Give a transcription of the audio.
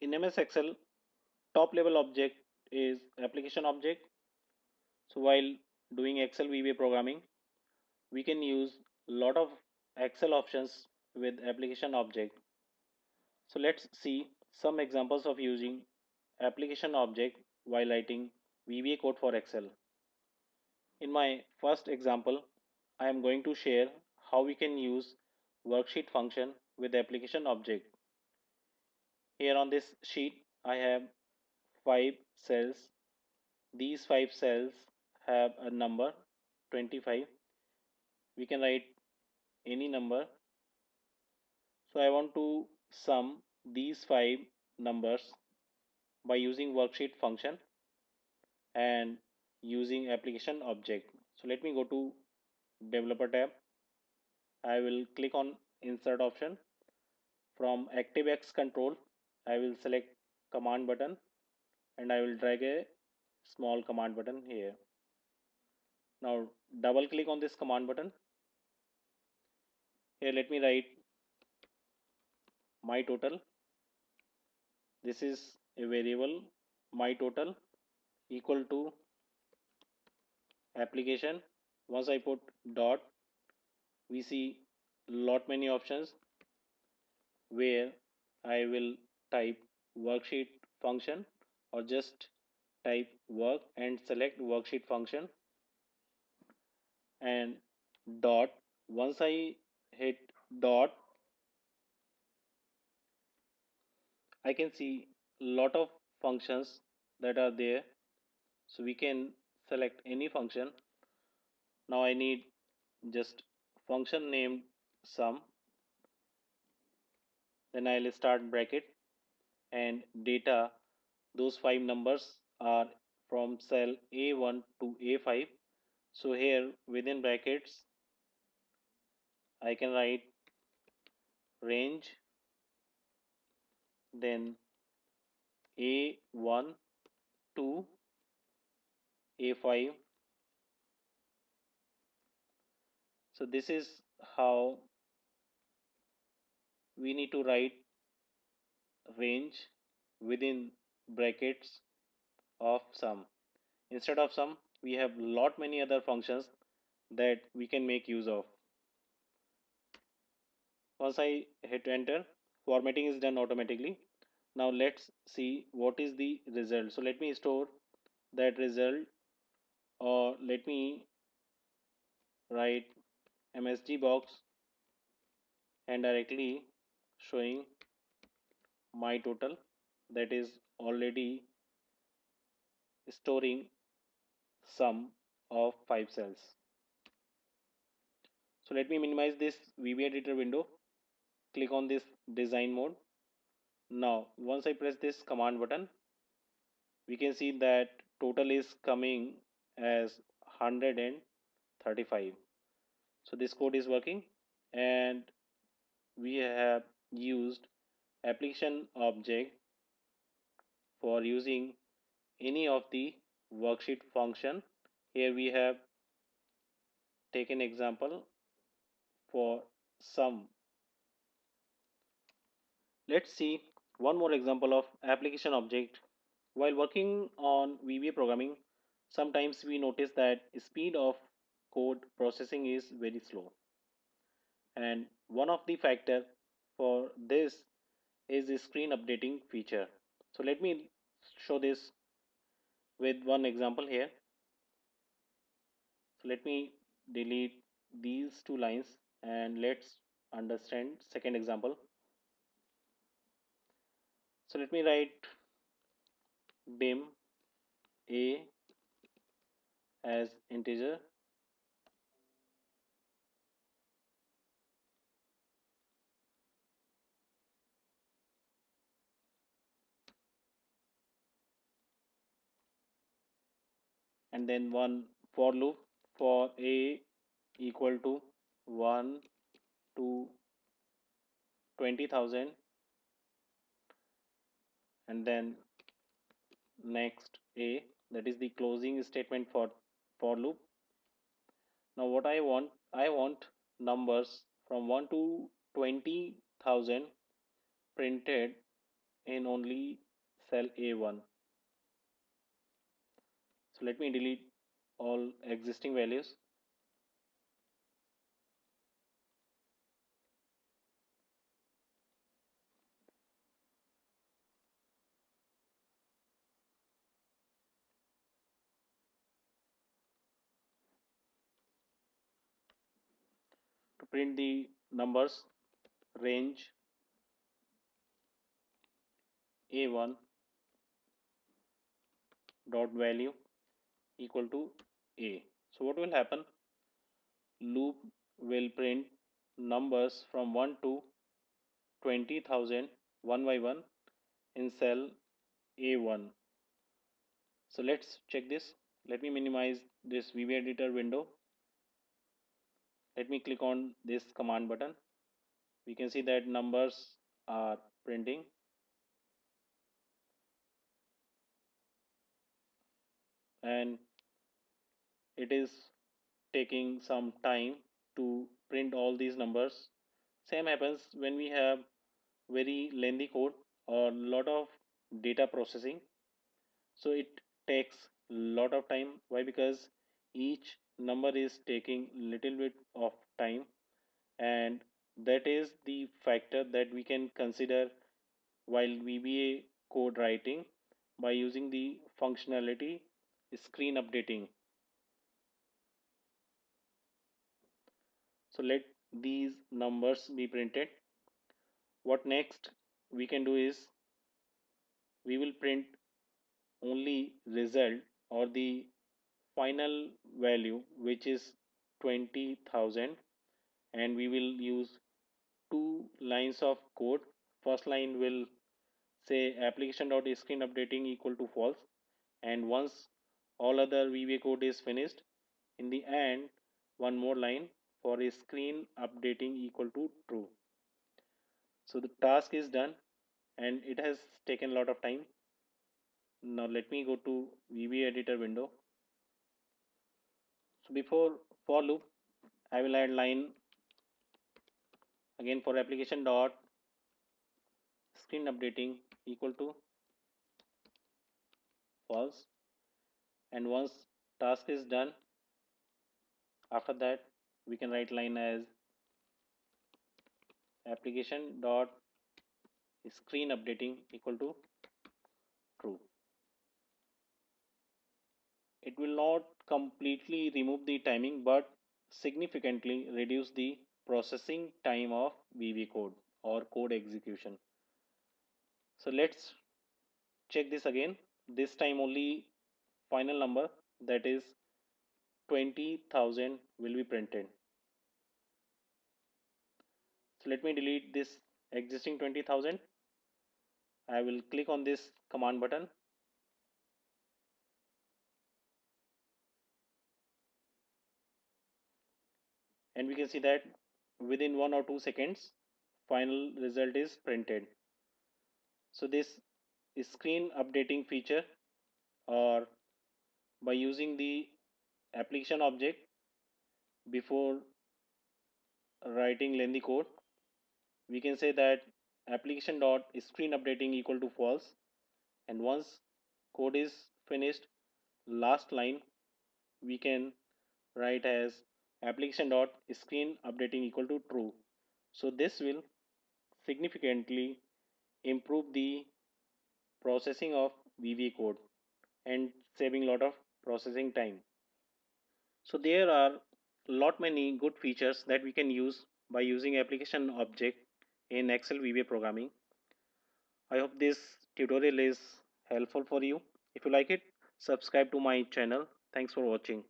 in MS Excel, top level object is application object. So while doing Excel VBA programming, we can use lot of Excel options with application object. So let's see some examples of using application object while writing VBA code for Excel. In my first example, I am going to share how we can use worksheet function with application object. Here on this sheet, I have five cells. These five cells have a number 25. We can write any number. So I want to sum these five numbers by using worksheet function and using application object. So let me go to developer tab. I will click on insert option. From ActiveX control, I will select command button and I will drag a small command button here. Now double click on this command button. Here let me write my total. This is a variable my total equal to application. Once I put dot, we see lot many options where I will type worksheet function or just type work and select worksheet function. And dot once I hit dot I can see lot of functions that are there. So we can select any function. Now I need just function named sum. Then I'll start bracket and data those five numbers are from cell A1 to A5 so here within brackets I can write range then A1 to A5 so this is how we need to write range within brackets of sum. Instead of sum we have lot many other functions that we can make use of. Once I hit enter formatting is done automatically. Now let's see what is the result. So let me store that result or let me write msg box and directly showing my total that is already storing sum of five cells. So let me minimize this VB editor window. Click on this design mode. Now once I press this command button we can see that total is coming as 135 so this code is working and we have used application object for using any of the worksheet function. Here we have taken example for sum. Let's see one more example of application object. While working on VBA programming sometimes we notice that speed of code processing is very slow. And one of the factor for this is the screen updating feature. So let me show this with one example here. So let me delete these two lines and let's understand second example. So let me write dim a as integer and then one for loop for a equal to 1 to 20000 and then next a that is the closing statement for for loop now what i want i want numbers from 1 to 20000 printed in only cell A1. So let me delete all existing values. To print the numbers range A1 dot value equal to A. So what will happen? Loop will print numbers from 1 to 20,000 one by one in cell A1. So let's check this. Let me minimize this VB editor window. Let me click on this command button. We can see that numbers are printing. And it is taking some time to print all these numbers. Same happens when we have very lengthy code or lot of data processing. So it takes lot of time. Why? Because each number is taking little bit of time and that is the factor that we can consider while VBA code writing by using the functionality screen updating so let these numbers be printed. What next we can do is we will print only result or the final value which is 20,000 and we will use two lines of code. First line will say application dot screen updating equal to false and once all other VBA code is finished in the end one more line for a screen updating equal to true. So the task is done and it has taken a lot of time. Now let me go to VB editor window. So before for loop, I will add line again for application dot screen updating equal to false and once task is done after that we can write line as application dot screen updating equal to true. It will not completely remove the timing but significantly reduce the processing time of VB code or code execution. So let's check this again. This time only final number that is 20,000 will be printed. So let me delete this existing 20,000. I will click on this command button. And we can see that within one or two seconds, final result is printed. So this screen updating feature or by using the application object before writing lengthy code we can say that application dot screen updating equal to false. And once code is finished last line we can write as application dot screen updating equal to true. So this will significantly improve the processing of VB code and saving lot of processing time. So there are lot many good features that we can use by using application object in Excel VBA programming. I hope this tutorial is helpful for you. If you like it, subscribe to my channel. Thanks for watching.